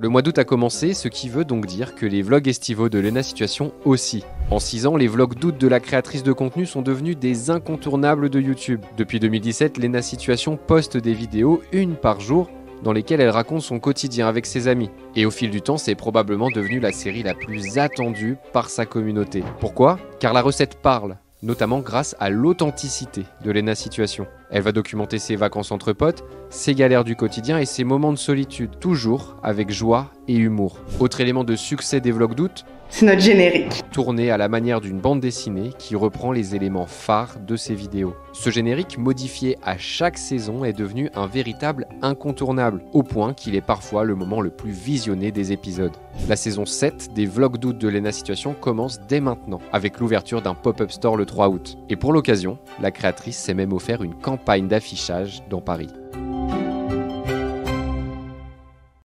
Le mois d'août a commencé, ce qui veut donc dire que les vlogs estivaux de Lena Situation aussi. En 6 ans, les vlogs d'août de la créatrice de contenu sont devenus des incontournables de YouTube. Depuis 2017, Lena Situation poste des vidéos, une par jour, dans lesquelles elle raconte son quotidien avec ses amis. Et au fil du temps, c'est probablement devenu la série la plus attendue par sa communauté. Pourquoi? Car la recette parle, notamment grâce à l'authenticité de Lena Situation. Elle va documenter ses vacances entre potes, ses galères du quotidien et ses moments de solitude, toujours avec joie et humour. Autre élément de succès des vlogs d'août, c'est notre générique. Tourné à la manière d'une bande dessinée qui reprend les éléments phares de ses vidéos. Ce générique, modifié à chaque saison, est devenu un véritable incontournable, au point qu'il est parfois le moment le plus visionné des épisodes. La saison 7 des vlogs d'août de Lena Situation commence dès maintenant, avec l'ouverture d'un pop-up store le 3 août. Et pour l'occasion, la créatrice s'est même offert une campagne d'affichage dans Paris.